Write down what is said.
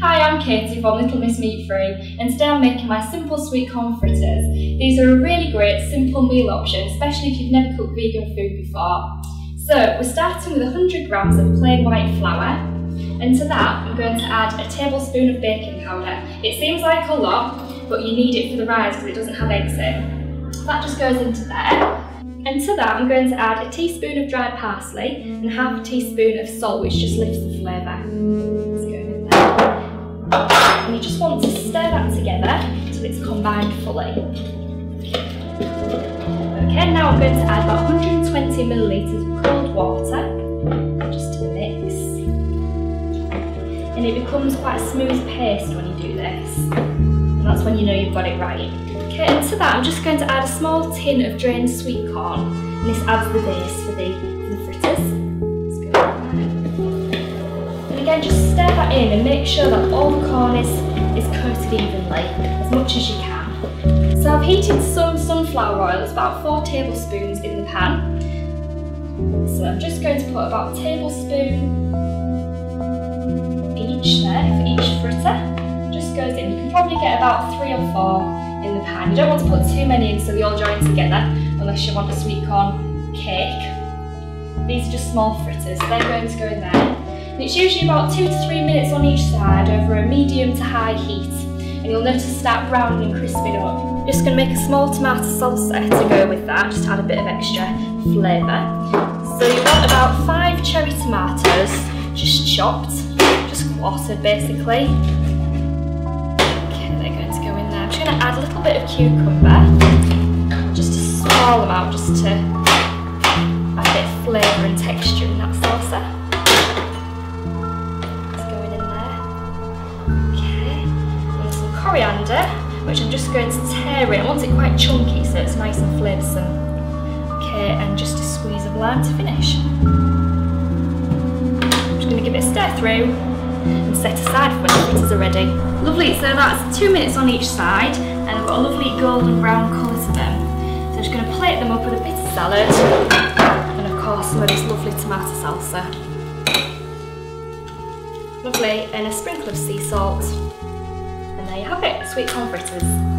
Hi, I'm Katy from Little Miss Meat Free and today I'm making my simple sweet corn fritters. These are a really great simple meal option, especially if you've never cooked vegan food before. So we're starting with 100 grams of plain white flour and to that I'm going to add a tablespoon of baking powder. It seems like a lot but you need it for the rise because it doesn't have eggs in. That just goes into there. And to that I'm going to add a teaspoon of dried parsley and half a teaspoon of salt which just lifts the flavour. You just want to stir that together until it's combined fully. Okay, now I'm going to add about 120 millilitres of cold water just to mix. And it becomes quite a smooth paste when you do this. And that's when you know you've got it right. Okay, and to that I'm just going to add a small tin of drained sweet corn. And this adds the base for the, for the fritters in and make sure that all the corn is, is coated evenly, as much as you can. So I've heated some sunflower oil, it's about four tablespoons in the pan. So I'm just going to put about a tablespoon each there for each fritter. Just goes in. You can probably get about three or four in the pan. You don't want to put too many in so they all join together, unless you want a sweet corn cake. These are just small fritters, so they're going to go in there. And it's usually about two to three minutes on each side over a medium to high heat. And you'll notice that browning and crisping up. Just going to make a small tomato salsa to go with that, just add a bit of extra flavour. So you want about five cherry tomatoes, just chopped, just quartered basically. Okay, they're going to go in there. I'm just going to add a little bit of cucumber, just a small amount, just to add a bit of flavour and texture in that salsa. Coriander, which I'm just going to tear it. I want it quite chunky so it's nice and flavoursome. Okay, and just a squeeze of lime to finish. I'm just going to give it a stir through and set aside for when the fritters are ready. Lovely, so that's two minutes on each side and I've got a lovely golden brown colour to them. So I'm just going to plate them up with a bit of salad and of course some of this lovely tomato salsa. Lovely, and a sprinkle of sea salt sweet corn fritters.